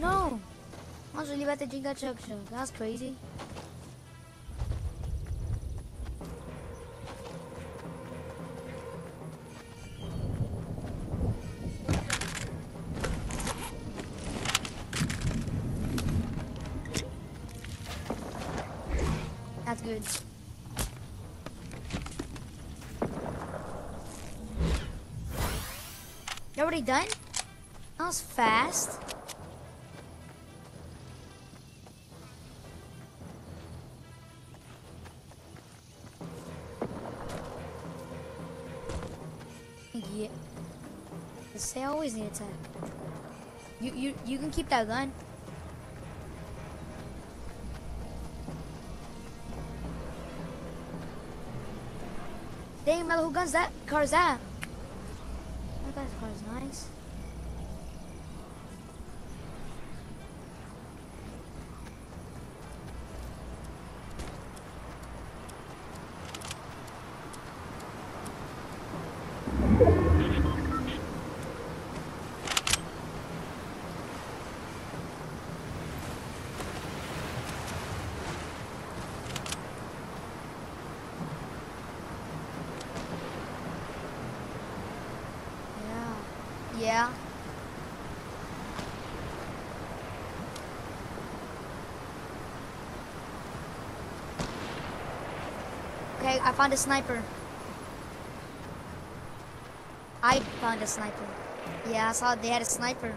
No. I was really about to drink that Chug Jug. That's crazy. That's good. You already done? That was fast. Yeah. They always need attack. You you you can keep that gun. Dang, Melo, who guns that car is that? That guy's car is nice. Yeah. Yeah. Okay, I found a sniper. I found a sniper. Yeah, I saw they had a sniper.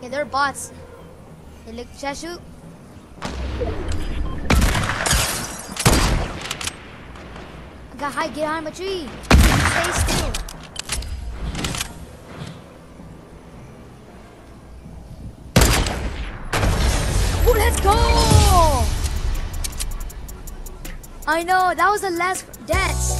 Yeah, they're bots. They look, should I got high, get behind my tree. Stay still. Ooh, let's go! I know, that was the last death.